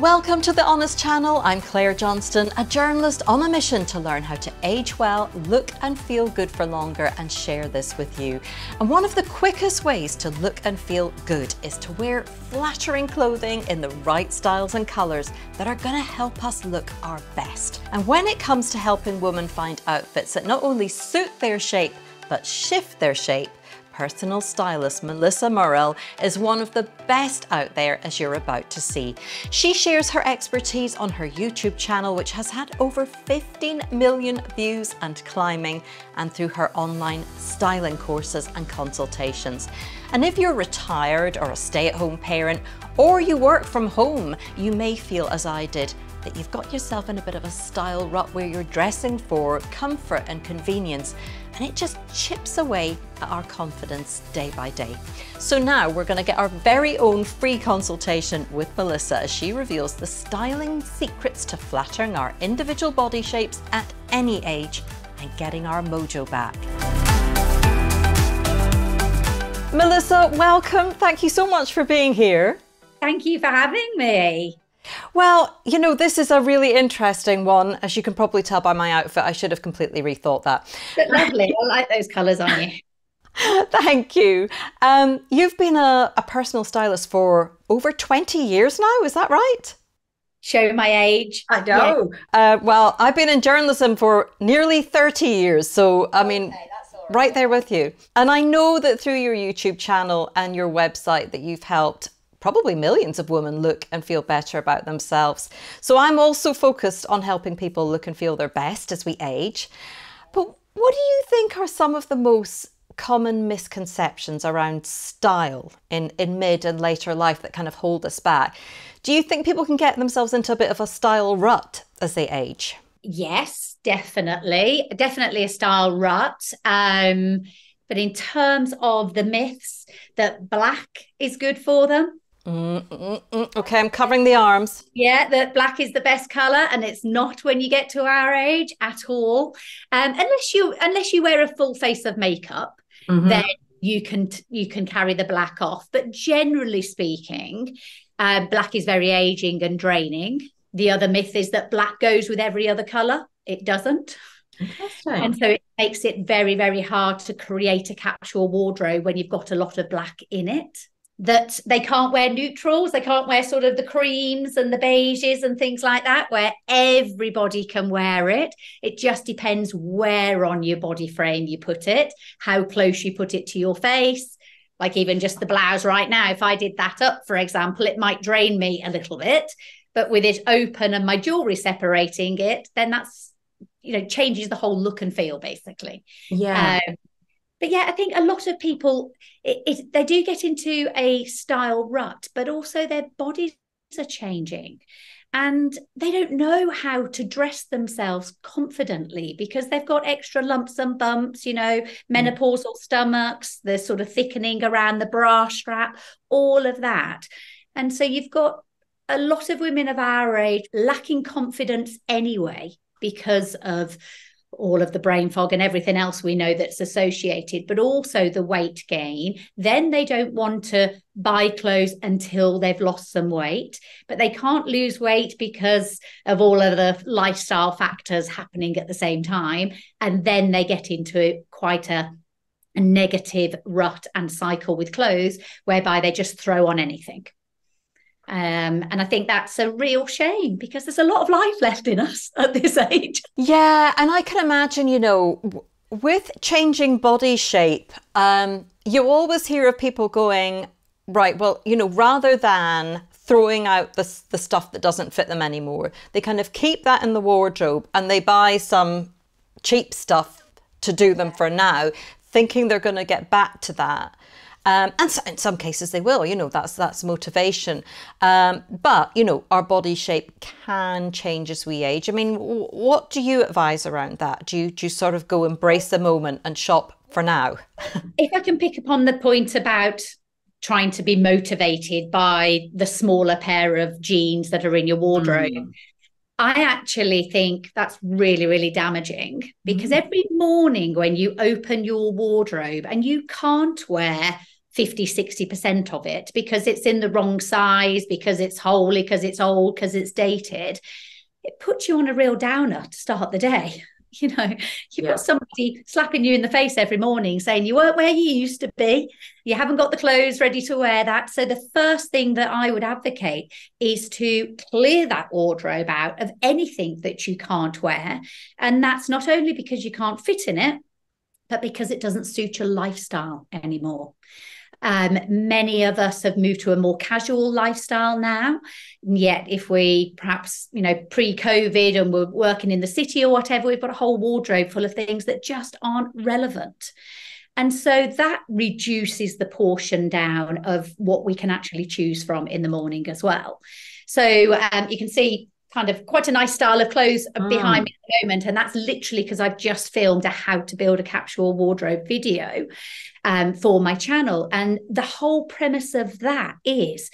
Welcome to the Honest Channel. I'm Claire Johnston, a journalist on a mission to learn how to age well, look and feel good for longer, and share this with you. And one of the quickest ways to look and feel good is to wear flattering clothing in the right styles and colours that are going to help us look our best. And when it comes to helping women find outfits that not only suit their shape, but shift their shape, personal stylist Melissa Murrell is one of the best out there as you're about to see. She shares her expertise on her YouTube channel which has had over 15 million views and climbing and through her online styling courses and consultations. And if you're retired or a stay-at-home parent or you work from home, you may feel as I did that you've got yourself in a bit of a style rut where you're dressing for comfort and convenience and it just chips away at our confidence day by day. So now we're going to get our very own free consultation with Melissa as she reveals the styling secrets to flattering our individual body shapes at any age and getting our mojo back. Melissa, welcome. Thank you so much for being here. Thank you for having me. Well, you know, this is a really interesting one. As you can probably tell by my outfit, I should have completely rethought that. But lovely. I like those colours on you. Thank you. Um, you've been a, a personal stylist for over 20 years now, is that right? Show my age. I know. Yeah. Uh, well, I've been in journalism for nearly 30 years. So, I mean, okay, right. right there with you. And I know that through your YouTube channel and your website that you've helped probably millions of women look and feel better about themselves. So I'm also focused on helping people look and feel their best as we age. But what do you think are some of the most common misconceptions around style in, in mid and later life that kind of hold us back? Do you think people can get themselves into a bit of a style rut as they age? Yes, definitely. Definitely a style rut. Um, but in terms of the myths that black is good for them, Mm, mm, mm. Okay, I'm covering the arms. Yeah, that black is the best color, and it's not when you get to our age at all. Um, unless you unless you wear a full face of makeup, mm-hmm. then you can you can carry the black off. But generally speaking, uh, black is very aging and draining. The other myth is that black goes with every other color. It doesn't. And so it makes it very, very hard to create a capsule wardrobe when you've got a lot of black in it that they can't wear neutrals, they can't wear sort of the creams and the beiges and things like that, where everybody can wear it. It just depends where on your body frame you put it, how close you put it to your face. Like even just the blouse right now, if I did that up, for example, it might drain me a little bit. But with it open and my jewelry separating it, then that's you know changes the whole look and feel basically. Yeah. Um, but yeah, I think a lot of people it, it, they do get into a style rut, but also their bodies are changing and they don't know how to dress themselves confidently because they've got extra lumps and bumps, you know, mm. menopausal stomachs, the sort of thickening around the bra strap, all of that. And so you've got a lot of women of our age lacking confidence anyway because of all of the brain fog and everything else we know that's associated, but also the weight gain. Then they don't want to buy clothes until they've lost some weight, but they can't lose weight because of all of the lifestyle factors happening at the same time. And then they get into quite a, a negative rut and cycle with clothes whereby they just throw on anything. Um, and I think that's a real shame because there's a lot of life left in us at this age. Yeah. And I can imagine, you know, with changing body shape, um, you always hear of people going, right, well, you know, rather than throwing out the, the stuff that doesn't fit them anymore, they kind of keep that in the wardrobe and they buy some cheap stuff to do them for now, thinking they're going to get back to that. Um, and so in some cases they will, you know, that's that's motivation. Um, but, you know, our body shape can change as we age. I mean, what do you advise around that? Do you, do you sort of go embrace the moment and shop for now? if I can pick up on the point about trying to be motivated by the smaller pair of jeans that are in your wardrobe. Mm. I actually think that's really, really damaging because mm. every morning when you open your wardrobe and you can't wear 50, 60% of it because it's in the wrong size, because it's holey, because it's old, because it's dated, it puts you on a real downer to start the day. You know, you've yeah. got somebody slapping you in the face every morning saying you weren't where you used to be. You haven't got the clothes ready to wear that. So, the first thing that I would advocate is to clear that wardrobe out of anything that you can't wear. And that's not only because you can't fit in it, but because it doesn't suit your lifestyle anymore. Um, many of us have moved to a more casual lifestyle now. And yet, if we perhaps, you know, pre COVID and we're working in the city or whatever, we've got a whole wardrobe full of things that just aren't relevant. And so that reduces the portion down of what we can actually choose from in the morning as well. So um, you can see kind of quite a nice style of clothes mm. behind me at the moment. And that's literally because I've just filmed a how to build a capsule wardrobe video um, for my channel. And the whole premise of that is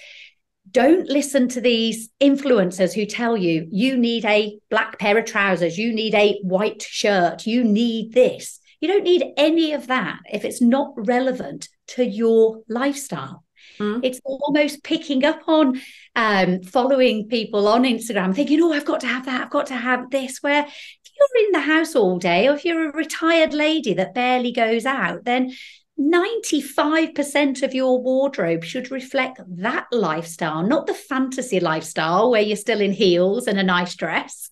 don't listen to these influencers who tell you you need a black pair of trousers, you need a white shirt, you need this. You don't need any of that if it's not relevant to your lifestyle. Mm. It's almost picking up on um, following people on Instagram, thinking, oh, I've got to have that, I've got to have this. Where if you're in the house all day, or if you're a retired lady that barely goes out, then 95% of your wardrobe should reflect that lifestyle, not the fantasy lifestyle where you're still in heels and a nice dress.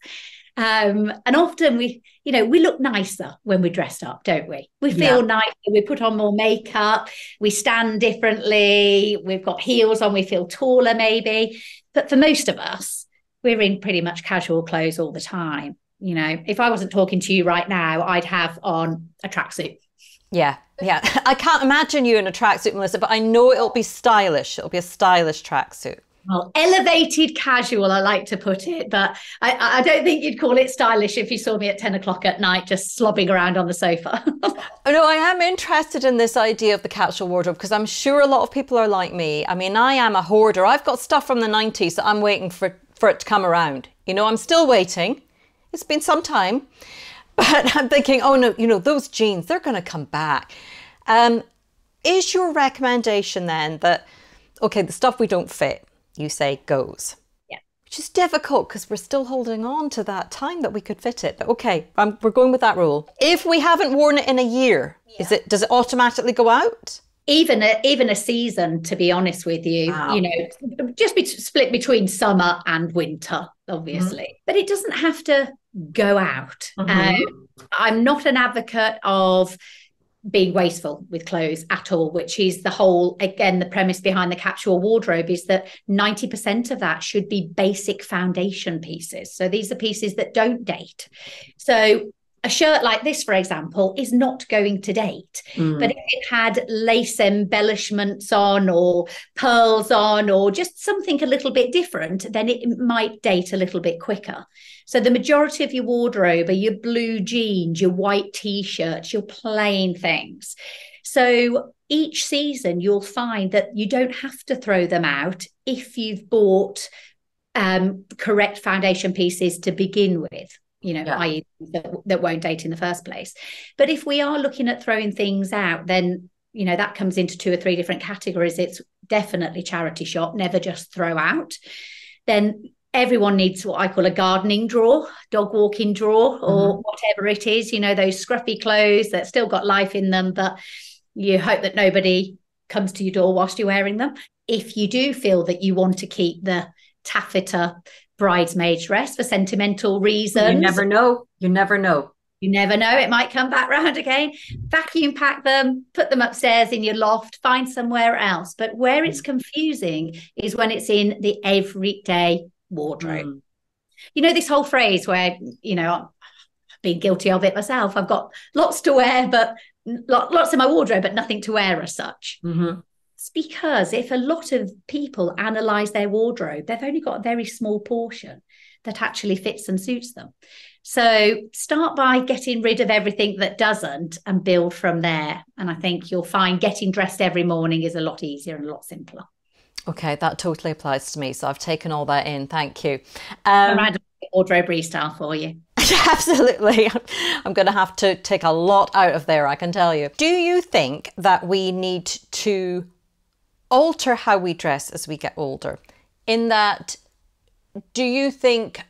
Um, and often we, you know, we look nicer when we're dressed up, don't we? We feel yeah. nicer, we put on more makeup, we stand differently, we've got heels on, we feel taller maybe. But for most of us, we're in pretty much casual clothes all the time. You know, if I wasn't talking to you right now, I'd have on a tracksuit. Yeah, yeah. I can't imagine you in a tracksuit, Melissa, but I know it'll be stylish. It'll be a stylish tracksuit well, elevated casual, I like to put it, but I, I, don't think you'd call it stylish if you saw me at 10 o'clock at night just slobbing around on the sofa. oh, no, I am interested in this idea of the capsule wardrobe because I'm sure a lot of people are like me. I mean, I am a hoarder. I've got stuff from the 90s that I'm waiting for, for it to come around. You know, I'm still waiting. It's been some time. But I'm thinking, oh no, you know, those jeans, they're going to come back. Um, is your recommendation then that, okay, the stuff we don't fit, you say goes. Yeah. Which is difficult because we're still holding on to that time that we could fit it. But okay, um, we're going with that rule. If we haven't worn it in a year, yeah. is it does it automatically go out? even a even a season to be honest with you wow. you know just be split between summer and winter obviously mm-hmm. but it doesn't have to go out mm-hmm. um, i'm not an advocate of being wasteful with clothes at all, which is the whole, again, the premise behind the capsule wardrobe is that 90% of that should be basic foundation pieces. So these are pieces that don't date. So a shirt like this, for example, is not going to date. Mm. But if it had lace embellishments on or pearls on or just something a little bit different, then it might date a little bit quicker. So the majority of your wardrobe are your blue jeans, your white t shirts, your plain things. So each season, you'll find that you don't have to throw them out if you've bought um, correct foundation pieces to begin with you know, yeah. i.e., that, that won't date in the first place. But if we are looking at throwing things out, then you know that comes into two or three different categories. It's definitely charity shop, never just throw out. Then everyone needs what I call a gardening drawer, dog walking drawer, or mm-hmm. whatever it is. You know, those scruffy clothes that still got life in them, but you hope that nobody comes to your door whilst you're wearing them. If you do feel that you want to keep the taffeta bridesmaid dress for sentimental reasons. You never know. You never know. You never know. It might come back round again. Vacuum pack them, put them upstairs in your loft, find somewhere else. But where it's mm. confusing is when it's in the everyday wardrobe. Mm. You know, this whole phrase where, you know, I've been guilty of it myself. I've got lots to wear, but lots in my wardrobe, but nothing to wear as such. Mm-hmm. It's because if a lot of people analyze their wardrobe, they've only got a very small portion that actually fits and suits them. So start by getting rid of everything that doesn't and build from there. And I think you'll find getting dressed every morning is a lot easier and a lot simpler. Okay, that totally applies to me. So I've taken all that in. Thank you. Um, a wardrobe restyle for you. Absolutely. I'm going to have to take a lot out of there, I can tell you. Do you think that we need to alter how we dress as we get older? In that, do you think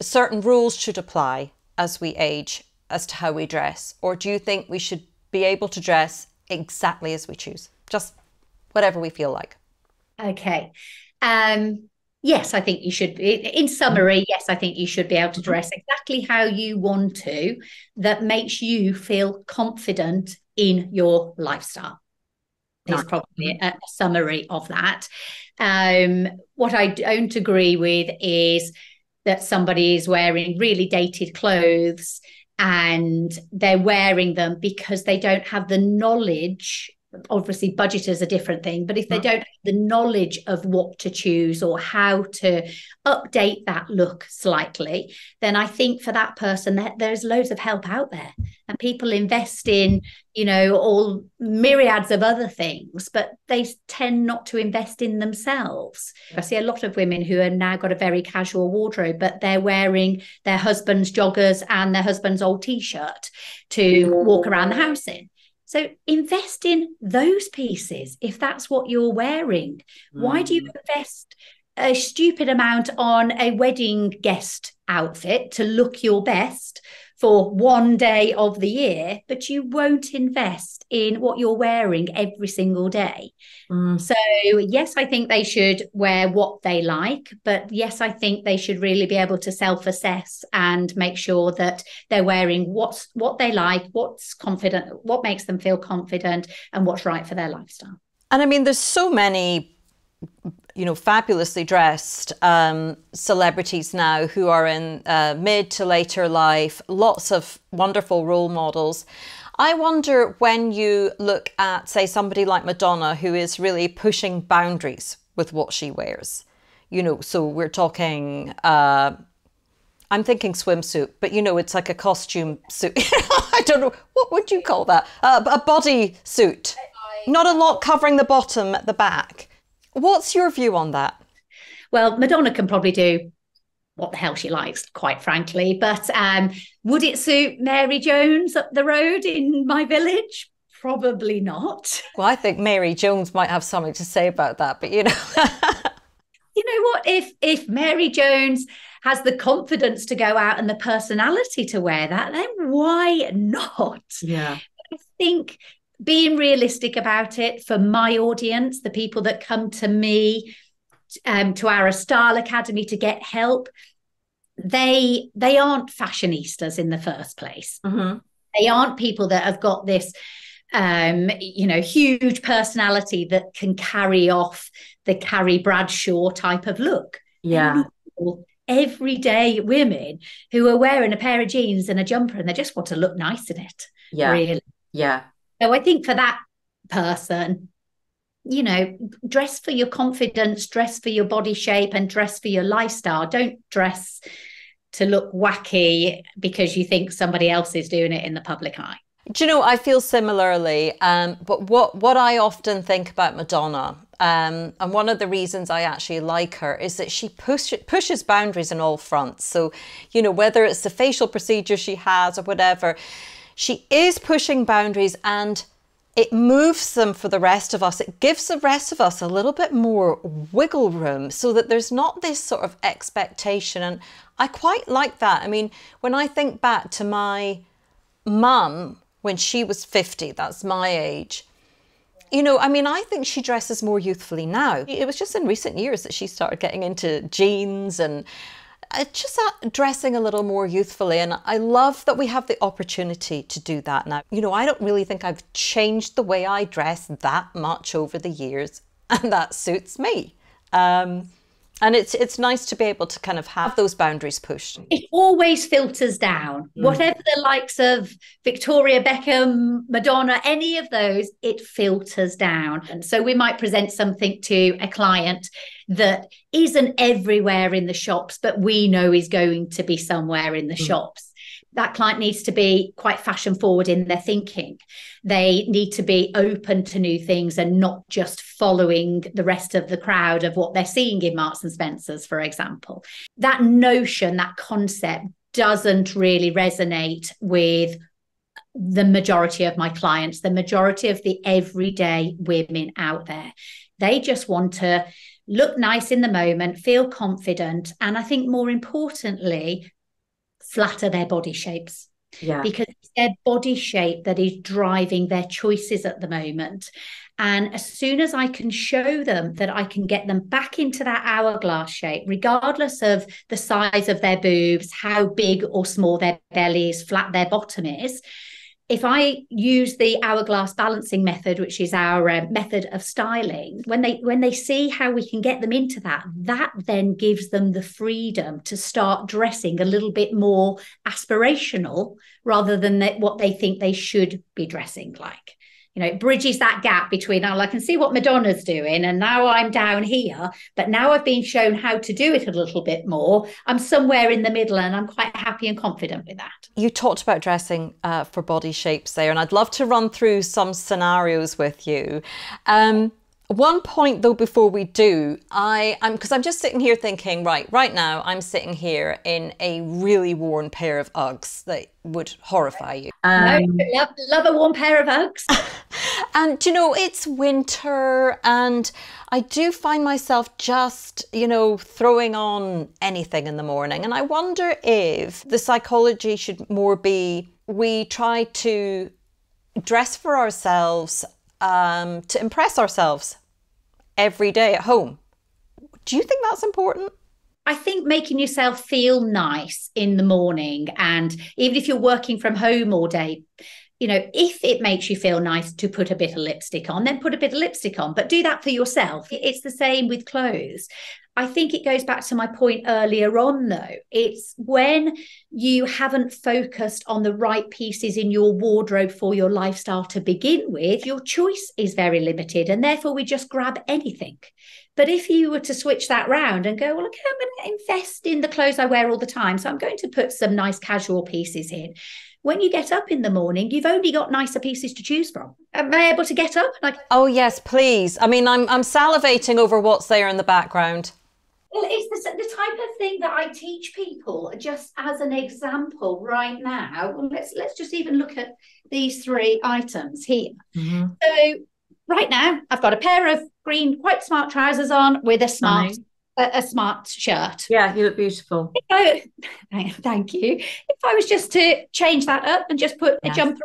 certain rules should apply as we age as to how we dress? Or do you think we should be able to dress exactly as we choose? Just whatever we feel like. Okay. Um, yes, I think you should. In summary, yes, I think you should be able to mm-hmm. dress exactly how you want to that makes you feel confident in your lifestyle. Is probably a, a summary of that. Um, what I don't agree with is that somebody is wearing really dated clothes and they're wearing them because they don't have the knowledge obviously budget is a different thing but if they mm-hmm. don't have the knowledge of what to choose or how to update that look slightly then i think for that person that there's loads of help out there. And people invest in you know all myriads of other things but they tend not to invest in themselves. I see a lot of women who have now got a very casual wardrobe but they're wearing their husband's joggers and their husband's old t-shirt to mm-hmm. walk around the house in so invest in those pieces if that's what you're wearing. Mm. Why do you mm. invest a stupid amount on a wedding guest outfit to look your best for one day of the year, but you won't invest in what you're wearing every single day. Mm. So, yes, I think they should wear what they like, but yes, I think they should really be able to self-assess and make sure that they're wearing what's what they like, what's confident, what makes them feel confident, and what's right for their lifestyle. And I mean, there's so many you know, fabulously dressed um, celebrities now who are in uh, mid to later life, lots of wonderful role models. I wonder when you look at, say, somebody like Madonna, who is really pushing boundaries with what she wears. You know, so we're talking, uh, I'm thinking swimsuit, but you know, it's like a costume suit. I don't know, what would you call that? Uh, a body suit. Not a lot covering the bottom at the back. What's your view on that? Well, Madonna can probably do what the hell she likes, quite frankly. But um, would it suit Mary Jones up the road in my village? Probably not. Well, I think Mary Jones might have something to say about that, but you know. you know what? If if Mary Jones has the confidence to go out and the personality to wear that, then why not? Yeah. I think being realistic about it for my audience, the people that come to me, um, to our Style Academy to get help, they they aren't fashionistas in the first place. Mm-hmm. They aren't people that have got this um, you know, huge personality that can carry off the Carrie Bradshaw type of look. Yeah. Everyday women who are wearing a pair of jeans and a jumper and they just want to look nice in it. Yeah. Really. Yeah. So I think for that person, you know, dress for your confidence, dress for your body shape, and dress for your lifestyle. Don't dress to look wacky because you think somebody else is doing it in the public eye. Do you know, I feel similarly. Um, but what, what I often think about Madonna, um, and one of the reasons I actually like her is that she push, pushes boundaries on all fronts. So, you know, whether it's the facial procedure she has or whatever, she is pushing boundaries and it moves them for the rest of us. It gives the rest of us a little bit more wiggle room so that there's not this sort of expectation. And I quite like that. I mean, when I think back to my mum when she was 50, that's my age. You know, I mean, I think she dresses more youthfully now. It was just in recent years that she started getting into jeans and uh, just dressing a little more youthfully. And I love that we have the opportunity to do that now. You know, I don't really think I've changed the way I dress that much over the years, and that suits me. Um, and it's it's nice to be able to kind of have those boundaries pushed. It always filters down. Mm. Whatever the likes of Victoria Beckham, Madonna, any of those, it filters down. And so we might present something to a client that isn't everywhere in the shops, but we know is going to be somewhere in the mm. shops that client needs to be quite fashion forward in their thinking. They need to be open to new things and not just following the rest of the crowd of what they're seeing in Marks and Spencers, for example. That notion, that concept doesn't really resonate with the majority of my clients, the majority of the everyday women out there. They just want to look nice in the moment, feel confident, and I think more importantly, flatter their body shapes. Yeah. Because it's their body shape that is driving their choices at the moment. And as soon as I can show them that I can get them back into that hourglass shape, regardless of the size of their boobs, how big or small their belly is, flat their bottom is, if I use the hourglass balancing method, which is our uh, method of styling, when they when they see how we can get them into that, that then gives them the freedom to start dressing a little bit more aspirational rather than what they think they should be dressing like you know, it bridges that gap between now I can see what Madonna's doing and now I'm down here, but now I've been shown how to do it a little bit more. I'm somewhere in the middle and I'm quite happy and confident with that. You talked about dressing uh, for body shapes there, and I'd love to run through some scenarios with you. Um, one point though, before we do, I I'm because I'm just sitting here thinking, right, right now I'm sitting here in a really worn pair of Uggs that would horrify you. Um, no, love, love a warm pair of Uggs. and you know, it's winter, and I do find myself just you know throwing on anything in the morning, and I wonder if the psychology should more be we try to dress for ourselves um, to impress ourselves every day at home. Do you think that's important? I think making yourself feel nice in the morning, and even if you're working from home all day, you know, if it makes you feel nice to put a bit of lipstick on, then put a bit of lipstick on, but do that for yourself. It's the same with clothes. I think it goes back to my point earlier on, though. It's when you haven't focused on the right pieces in your wardrobe for your lifestyle to begin with, your choice is very limited. And therefore, we just grab anything. But if you were to switch that round and go, well, okay, I'm going to invest in the clothes I wear all the time. So I'm going to put some nice casual pieces in when you get up in the morning, you've only got nicer pieces to choose from. Am I able to get up? Like, oh yes, please. I mean, I'm I'm salivating over what's there in the background. Well, it's the, the type of thing that I teach people. Just as an example, right now, well, let's let's just even look at these three items here. Mm-hmm. So, right now, I've got a pair of green, quite smart trousers on with a smart a, a, smart shirt. Yeah, you look beautiful. I, thank you. If I was just to change that up and just put yes. a jumper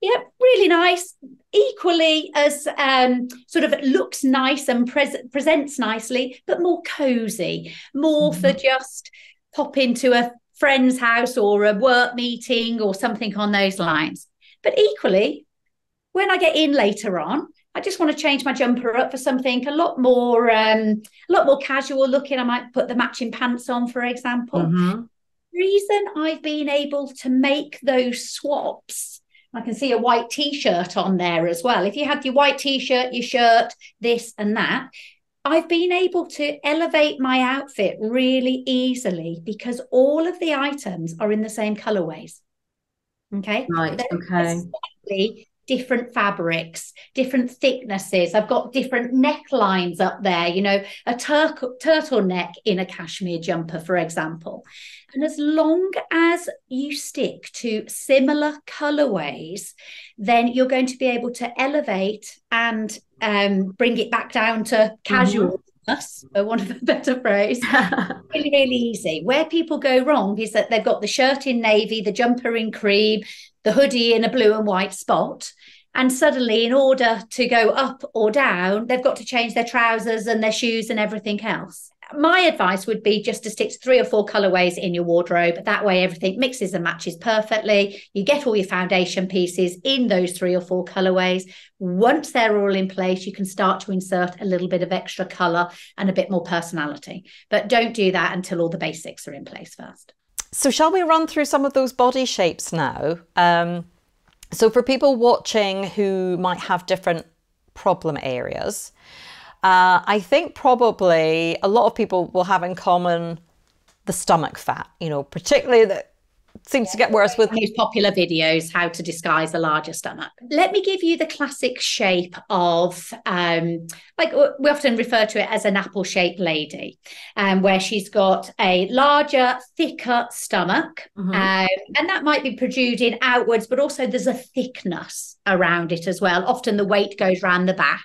yeah, really nice. Equally as um, sort of looks nice and pre- presents nicely, but more cozy, more mm-hmm. for just pop into a friend's house or a work meeting or something on those lines. But equally, when I get in later on, I just want to change my jumper up for something a lot more, um, a lot more casual looking. I might put the matching pants on, for example. Mm-hmm. Reason I've been able to make those swaps I can see a white t-shirt on there as well. If you had your white t-shirt, your shirt, this and that, I've been able to elevate my outfit really easily because all of the items are in the same colorways. Okay. Right. They're okay different fabrics, different thicknesses. I've got different necklines up there, you know, a tur- turtleneck in a cashmere jumper, for example. And as long as you stick to similar colorways, then you're going to be able to elevate and um, bring it back down to casual. Mm-hmm for want of a better phrase. really, really easy. Where people go wrong is that they've got the shirt in navy, the jumper in cream, the hoodie in a blue and white spot. And suddenly, in order to go up or down, they've got to change their trousers and their shoes and everything else. My advice would be just to stick to three or four colorways in your wardrobe. That way, everything mixes and matches perfectly. You get all your foundation pieces in those three or four colorways. Once they're all in place, you can start to insert a little bit of extra color and a bit more personality. But don't do that until all the basics are in place first. So, shall we run through some of those body shapes now? Um, so, for people watching who might have different problem areas, uh, I think probably a lot of people will have in common the stomach fat, you know, particularly that seems yeah, to get worse with these popular videos how to disguise a larger stomach let me give you the classic shape of um like we often refer to it as an apple shaped lady um where she's got a larger thicker stomach mm-hmm. um, and that might be protruding outwards but also there's a thickness around it as well often the weight goes around the back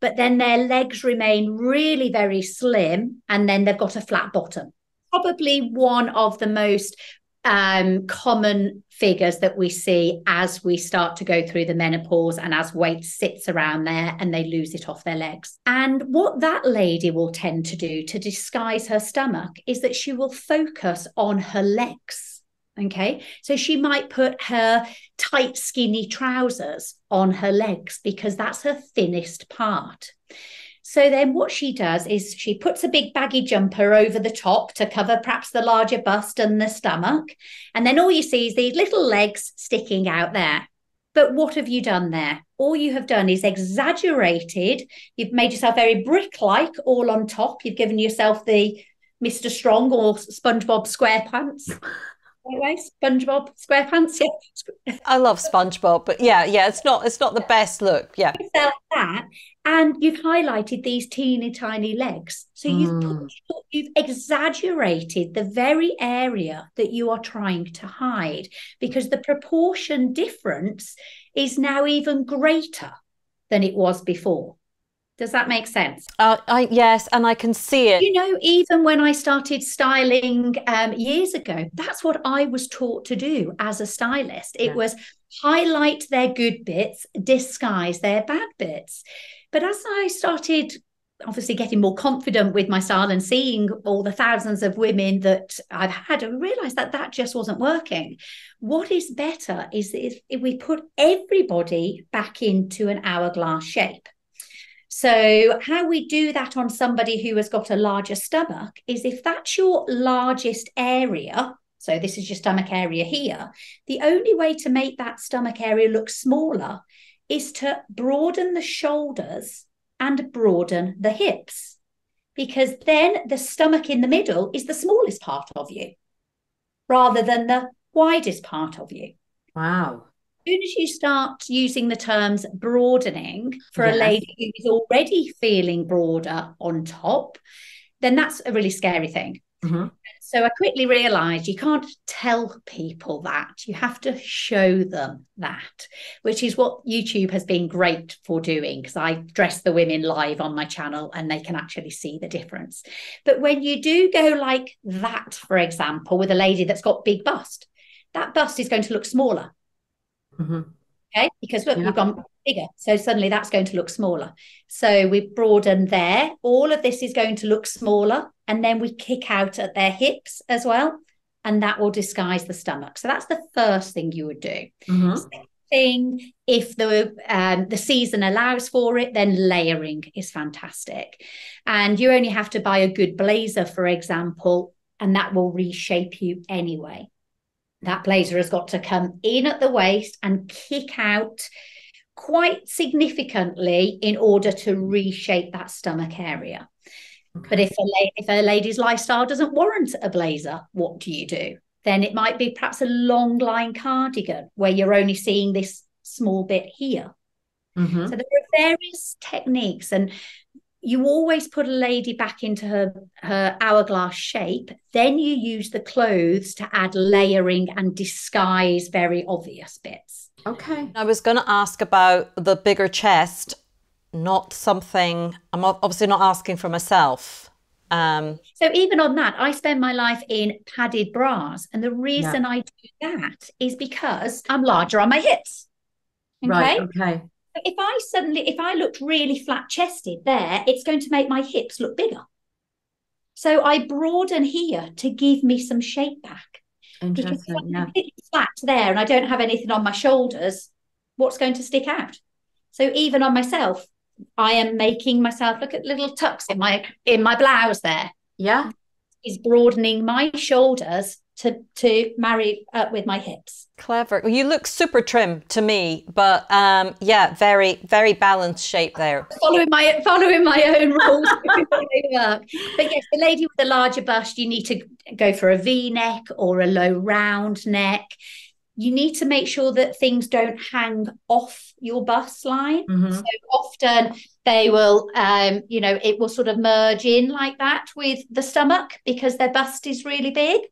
but then their legs remain really very slim and then they've got a flat bottom. Probably one of the most um, common figures that we see as we start to go through the menopause and as weight sits around there and they lose it off their legs. And what that lady will tend to do to disguise her stomach is that she will focus on her legs. Okay. So she might put her tight, skinny trousers on her legs because that's her thinnest part. So then what she does is she puts a big baggy jumper over the top to cover perhaps the larger bust and the stomach. And then all you see is these little legs sticking out there. But what have you done there? All you have done is exaggerated. You've made yourself very brick like all on top. You've given yourself the Mr. Strong or SpongeBob SquarePants. Anyway, SpongeBob SquarePants. Yeah, I love SpongeBob, but yeah, yeah, it's not it's not the best look. Yeah, that, and you've highlighted these teeny tiny legs, so you've mm. put, you've exaggerated the very area that you are trying to hide because the proportion difference is now even greater than it was before. Does that make sense? Uh, I, yes, and I can see it. You know, even when I started styling um, years ago, that's what I was taught to do as a stylist. It yeah. was highlight their good bits, disguise their bad bits. But as I started obviously getting more confident with my style and seeing all the thousands of women that I've had, I realized that that just wasn't working. What is better is if, if we put everybody back into an hourglass shape. So, how we do that on somebody who has got a larger stomach is if that's your largest area, so this is your stomach area here, the only way to make that stomach area look smaller is to broaden the shoulders and broaden the hips, because then the stomach in the middle is the smallest part of you rather than the widest part of you. Wow soon as you start using the terms broadening for yes. a lady who is already feeling broader on top, then that's a really scary thing. Mm-hmm. So I quickly realized you can't tell people that. You have to show them that, which is what YouTube has been great for doing because I dress the women live on my channel and they can actually see the difference. But when you do go like that, for example, with a lady that's got big bust, that bust is going to look smaller Mm-hmm. Okay, because look, yeah. you've gone bigger. So suddenly that's going to look smaller. So we broaden there. All of this is going to look smaller. And then we kick out at their hips as well. And that will disguise the stomach. So that's the first thing you would do. Mm-hmm. Thing, if the um, the season allows for it, then layering is fantastic. And you only have to buy a good blazer, for example, and that will reshape you anyway that blazer has got to come in at the waist and kick out quite significantly in order to reshape that stomach area. Okay. But if a, la- if a lady's lifestyle doesn't warrant a blazer, what do you do? Then it might be perhaps a long line cardigan where you're only seeing this small bit here. Mm-hmm. So there are various techniques, and you always put a lady back into her her hourglass shape then you use the clothes to add layering and disguise very obvious bits. Okay. I was going to ask about the bigger chest not something i'm obviously not asking for myself um, so even on that i spend my life in padded bras and the reason yeah. i do that is because i'm larger on my hips. Okay? right okay if I suddenly, if I looked really flat chested there, it's going to make my hips look bigger. So I broaden here to give me some shape back. Because if I'm flat there and I don't have anything on my shoulders, what's going to stick out? So even on myself, I am making myself look at little tucks in my in my blouse there. Yeah. Is broadening my shoulders to to marry up with my hips. Clever. Well, you look super trim to me, but um, yeah, very very balanced shape there. Following my following my own rules. but yes, the lady with a larger bust, you need to go for a V neck or a low round neck. You need to make sure that things don't hang off your bust line. Mm-hmm. So often they will, um, you know, it will sort of merge in like that with the stomach because their bust is really big.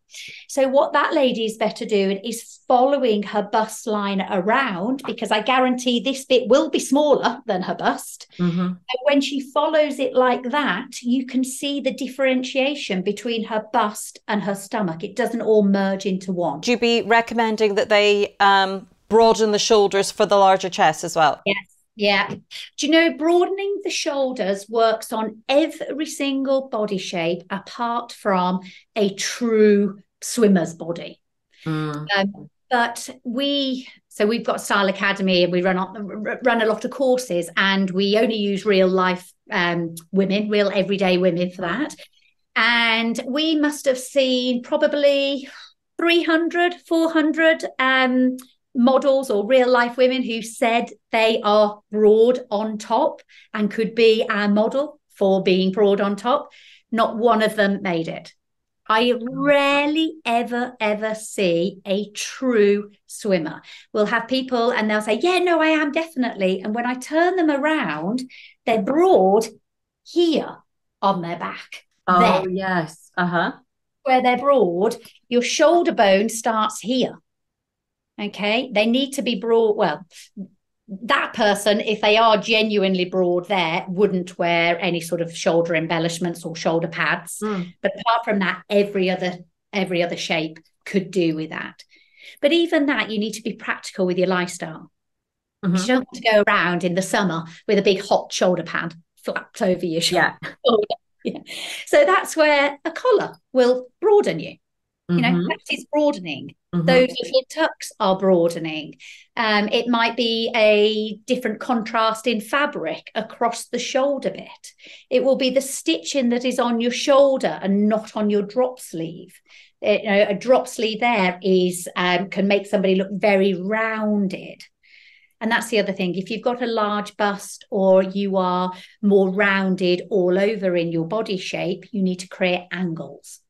So what that lady is better doing is following her bust line around because I guarantee this bit will be smaller than her bust. Mm-hmm. And when she follows it like that, you can see the differentiation between her bust and her stomach. It doesn't all merge into one. Would you be recommending that they um, broaden the shoulders for the larger chest as well? Yes. Yeah. Do you know broadening the shoulders works on every single body shape apart from a true swimmer's body? Mm. Um, but we so we've got Style Academy and we run run a lot of courses and we only use real life um, women, real everyday women for that. And we must have seen probably 300, 400 um, models or real life women who said they are broad on top and could be our model for being broad on top. Not one of them made it. I rarely ever, ever see a true swimmer. We'll have people and they'll say, Yeah, no, I am definitely. And when I turn them around, they're broad here on their back. Oh, there. yes. Uh huh. Where they're broad, your shoulder bone starts here. Okay. They need to be broad. Well, that person, if they are genuinely broad there, wouldn't wear any sort of shoulder embellishments or shoulder pads. Mm. But apart from that, every other every other shape could do with that. But even that, you need to be practical with your lifestyle. Mm-hmm. You don't want to go around in the summer with a big hot shoulder pad flapped over your shoulder. Yeah. yeah. So that's where a collar will broaden you. You know, mm-hmm. that is broadening. Mm-hmm. Those little tucks are broadening. Um, it might be a different contrast in fabric across the shoulder bit. It will be the stitching that is on your shoulder and not on your drop sleeve. It, you know, a drop sleeve there is um, can make somebody look very rounded. And that's the other thing. If you've got a large bust or you are more rounded all over in your body shape, you need to create angles.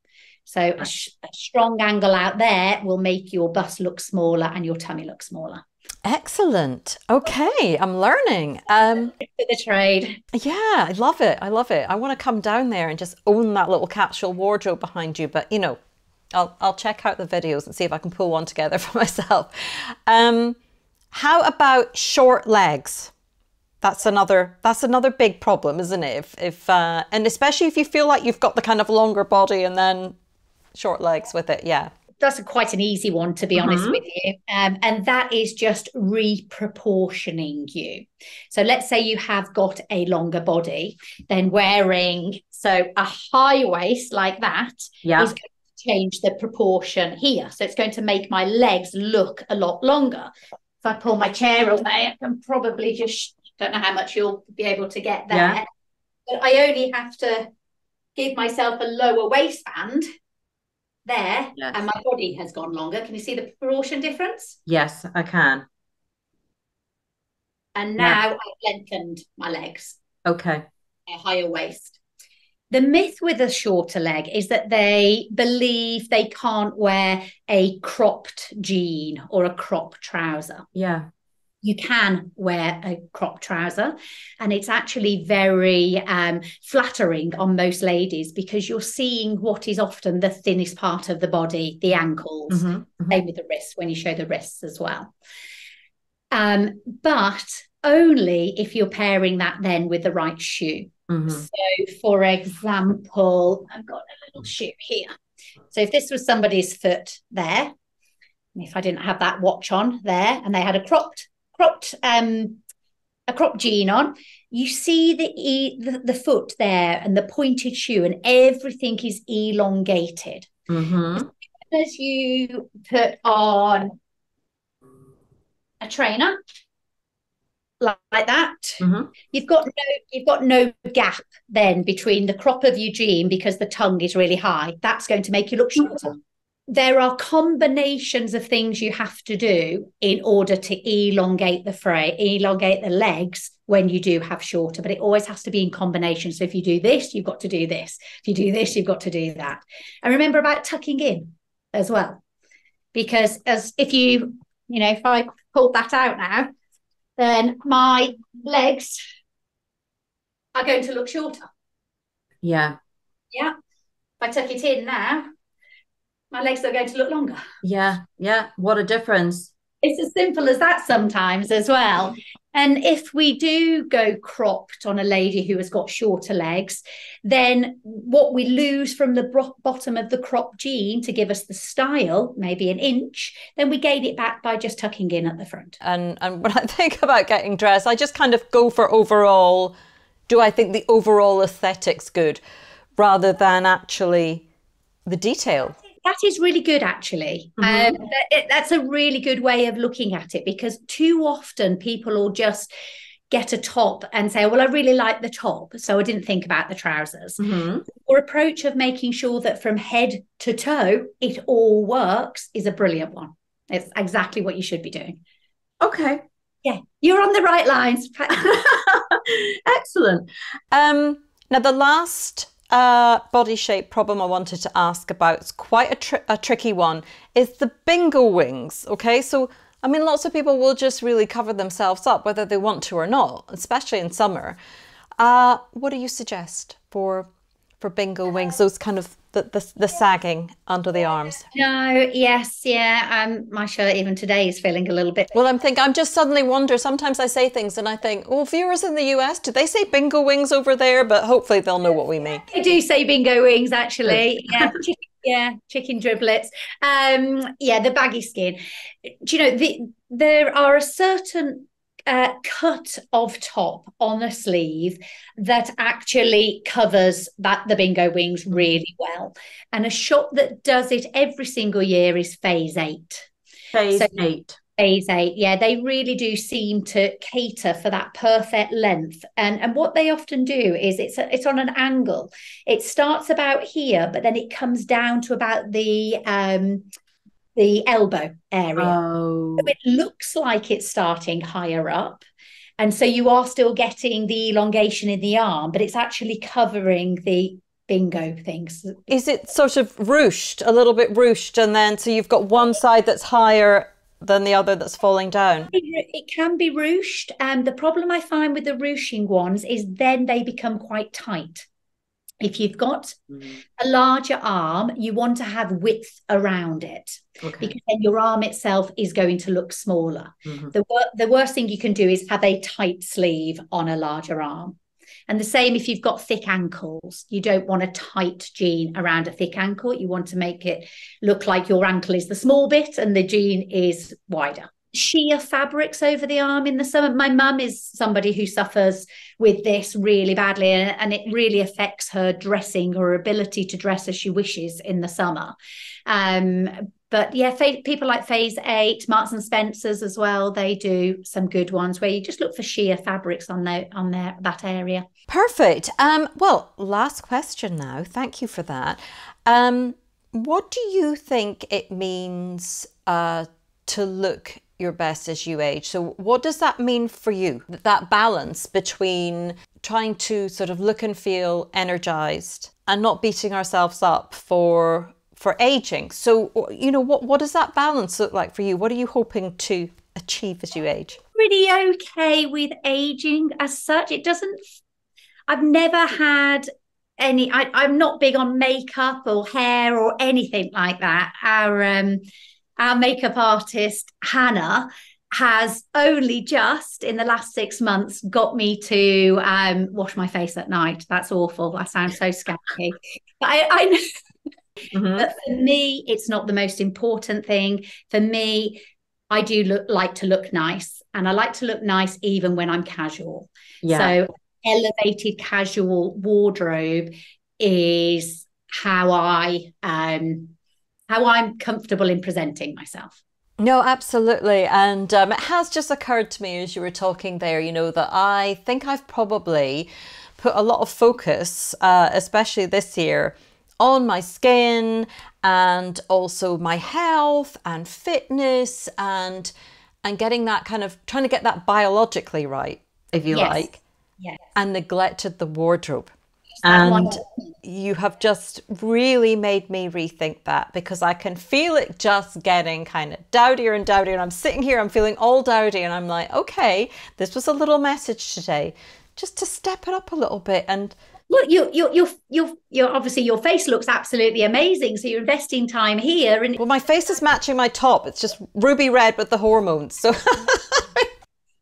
So a, sh- a strong angle out there will make your bust look smaller and your tummy look smaller. Excellent. Okay, I'm learning. Um, the trade. Yeah, I love it. I love it. I want to come down there and just own that little capsule wardrobe behind you. But you know, I'll I'll check out the videos and see if I can pull one together for myself. Um, how about short legs? That's another that's another big problem, isn't it? If if uh, and especially if you feel like you've got the kind of longer body and then short legs with it. Yeah. That's a, quite an easy one, to be mm-hmm. honest with you. Um, and that is just reproportioning you. So let's say you have got a longer body, then wearing so a high waist like that yeah. is going to change the proportion here. So it's going to make my legs look a lot longer. If I pull my chair away, I can probably just don't know how much you'll be able to get there. Yeah. But I only have to give myself a lower waistband there yes. and my body has gone longer. Can you see the proportion difference? Yes, I can. And now. I've lengthened my legs. Okay. A higher waist. The myth with a shorter leg is that they believe they can't wear a cropped jean or a crop trouser. Yeah you can wear a crop trouser and it's actually very um, flattering on most ladies because you're seeing what is often the thinnest part of the body the ankles mm-hmm, mm-hmm. same with the wrists when you show the wrists as well um, but only if you're pairing that then with the right shoe mm-hmm. so for example i've got a little shoe here so if this was somebody's foot there if I didn't have that watch on there and they had a cropped cropped um a cropped jean on you see the, e, the, the foot there and the pointed shoe and everything is elongated mm-hmm. as you put on a trainer like, like that mm-hmm. you've got no you've got no gap then between the crop of your jean because the tongue is really high that's going to make you look shorter there are combinations of things you have to do in order to elongate the fray, elongate the legs when you do have shorter, but it always has to be in combination. So if you do this, you've got to do this. If you do this, you've got to do that. And remember about tucking in as well. Because as if you, you know, if I pulled that out now, then my legs are going to look shorter. Yeah. Yeah. If I tuck it in now, my legs are going to look longer. Yeah. Yeah. What a difference. It's as simple as that sometimes as well. And if we do go cropped on a lady who has got shorter legs, then what we lose from the bro- bottom of the crop jean to give us the style, maybe an inch, then we gain it back by just tucking in at the front. And and when I think about getting dressed, I just kind of go for overall. Do I think the overall aesthetics good, rather than actually the detail? That is really good actually Mhm. um, that- that's a really good way of looking at it because too often people will just get a top and say well i really like the top so i didn't think about the trousers Mhm. or approach of making sure that from head to toe it all works is a brilliant one it's exactly what you should be doing Okay. yeah you're on the right lines Excellent. Um, now, the last uh, body shape problem I wanted to ask about. It's quite a, tri- a tricky one. Is the bingo wings. Okay, so I mean, lots of people will just really cover themselves up whether they want to or not, especially in summer. Uh, what do you suggest for for bingo wings? Those kind of the, the, the sagging under the arms. no yes yeah um my shirt even today is feeling a little bit Well, I'm thinking, I'm just suddenly wonder. Sometimes I say things and I think, oh, viewers in the US, do they say bingo wings over there? But hopefully they'll know what we mean. They do say bingo wings actually. Yeah, chicken, yeah, chicken driblets. Um, yeah, the baggy skin. Do you know the there are a certain uh, cut of top on a sleeve that actually covers that the bingo wings really well, and a shop that does it every single year is Phase Eight. Phase So- eight. Phase eight, yeah, they really do seem to cater for that perfect length. And and what they often do is it's a, it's on an angle. It starts about here, but then it comes down to about the um the elbow area. Oh. So it looks like it's starting higher up. And so you are still getting the elongation in the arm, but it's actually covering the bingo things. Is it sort of ruched, a little bit ruched, and then so you've got one side that's higher than the other that's falling down? It can be ruched. And the problem I find with the ruching ones is then they become quite tight. If you've got Mm. a larger arm, you want to have width around it Okay. because then your arm itself is going to look smaller. Mhm. The, wor- the worst thing you can do is have a tight sleeve on a larger arm. And the same if you've got thick ankles. You don't want a tight jean around a thick ankle. You want to make it look like your ankle is the small bit and the jean is wider. Sheer fabrics over the arm in the summer. My mum is somebody who suffers with this really badly, and, and it really affects her dressing, her ability to dress as she wishes in the summer. Um, but yeah, people like Phase Eight, Marks and Spencers as well. They do some good ones where you just look for sheer fabrics on their on their that area. Perfect. Um, well, last question now. Thank you for that. Um, what do you think it means uh, to look your best as you age? So, what does that mean for you? That balance between trying to sort of look and feel energized and not beating ourselves up for for aging. So, you know, what what does that balance look like for you? What are you hoping to achieve as you age? Pretty okay with aging as such. It doesn't. I've never had any. I, I'm not big on makeup or hair or anything like that. Our um, our makeup artist Hannah has only just in the last six months got me to um, wash my face at night. That's awful. I sound so scary. But I, I know Mhm. But for me, it's not the most important thing. For me, I do look like to look nice, and I like to look nice even when I'm casual. Yeah. So, elevated casual wardrobe is how I um how I'm comfortable in presenting myself. No, absolutely. And um, it has just occurred to me as you were talking there, you know, that I think I've probably put a lot of focus, uh, especially this year, on my skin and also my health and fitness and and getting that kind of trying to get that biologically right, if you Yes. like, Yes. and neglected the wardrobe. And you have just really made me rethink that because I can feel it just getting kind of dowdier and dowdier. And I'm sitting here, I'm feeling all dowdy, and I'm like, okay, this was a little message today, just to step it up a little bit and look you you you you you obviously your face looks absolutely amazing. So you're investing time here and well my face is matching my top. It's just ruby red with the hormones. So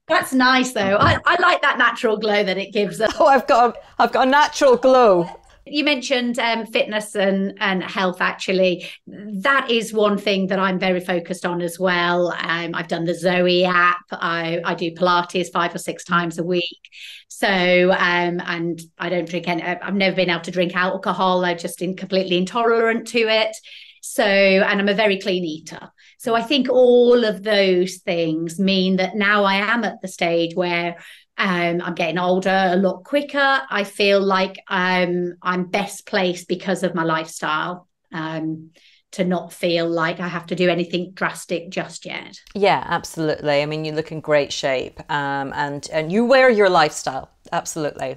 that's nice though I, I like that natural glow that it gives us oh i've got a, i've got a natural glow you mentioned um, fitness and, and health, actually. That is one thing that I'm very focused on as well. Um, I've done the Zoe app. I, I do Pilates five or six times a week. So, um, and I don't drink any, I've never been able to drink alcohol. I'm just in, completely intolerant to it. So, and I'm a very clean eater. So I think all of those things mean that now I am at the stage where um, I'm getting older a lot quicker. I feel like um, I'm best placed because of my lifestyle um, to not feel like I have to do anything drastic just yet. Yeah, absolutely. I mean, you look in great shape, um, and and you wear your lifestyle. Absolutely.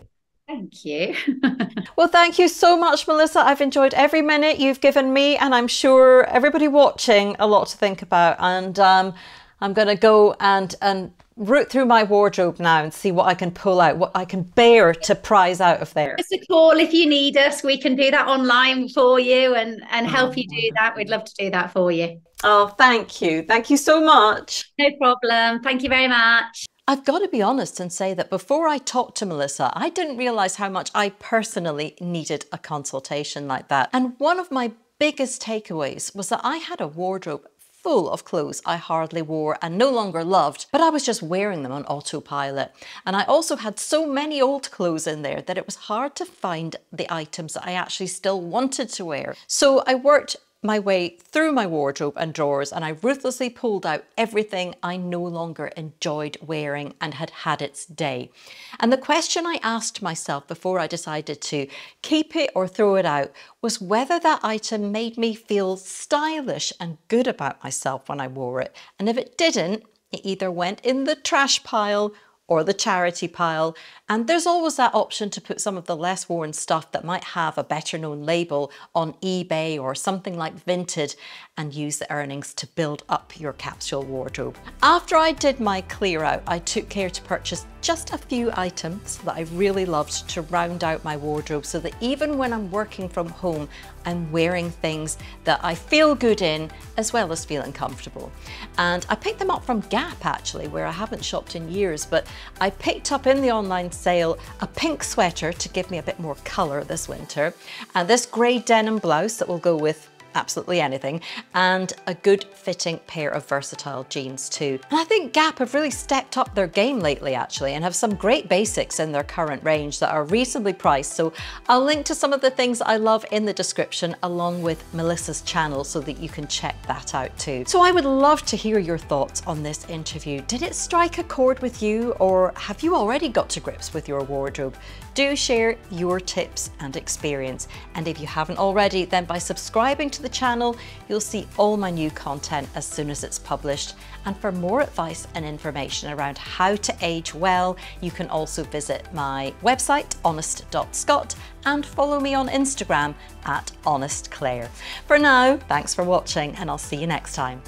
Thank you. well, thank you so much, Melissa. I've enjoyed every minute you've given me, and I'm sure everybody watching a lot to think about. And um, I'm going to go and and root through my wardrobe now and see what I can pull out, what I can bear to prize out of there. Just a call if you need us. We can do that online for you and, and help you do that. We'd love to do that for you. Oh, thank you. Thank you so much. No problem. Thank you very much. I've got to be honest and say that before I talked to Melissa, I didn't realize how much I personally needed a consultation like that. And one of my biggest takeaways was that I had a wardrobe full of clothes I hardly wore and no longer loved, but I was just wearing them on autopilot. And I also had so many old clothes in there that it was hard to find the items that I actually still wanted to wear. So I worked my way through my wardrobe and drawers and I ruthlessly pulled out everything I no longer enjoyed wearing and had had its day. And the question I asked myself before I decided to keep it or throw it out was whether that item made me feel stylish and good about myself when I wore it. And if it didn't, it either went in the trash pile or the charity pile. And there's always that option to put some of the less worn stuff that might have a better known label on eBay or something like Vinted and use the earnings to build up your capsule wardrobe. After I did my clear out, I took care to purchase just a few items that I really loved to round out my wardrobe so that even when I'm working from home, I'm wearing things that I feel good in as well as feeling comfortable. And I picked them up from Gap actually, where I haven't shopped in years, but I picked up in the online sale a pink sweater to give me a bit more color this winter, and this grey denim blouse that will go with absolutely anything, and a good fitting pair of versatile jeans too. And I think Gap have really stepped up their game lately actually and have some great basics in their current range that are reasonably priced. So I'll link to some of the things I love in the description along with Melissa's channel so that you can check that out too. So I would love to hear your thoughts on this interview. Did it strike a chord with you or have you already got to grips with your wardrobe? Do share your tips and experience. And if you haven't already, then by subscribing to the channel, you'll see all my new content as soon as it's published. And for more advice and information around how to age well, you can also visit my website, honest.scot, and follow me on Instagram at honestclaire. For now, thanks for watching and I'll see you next time.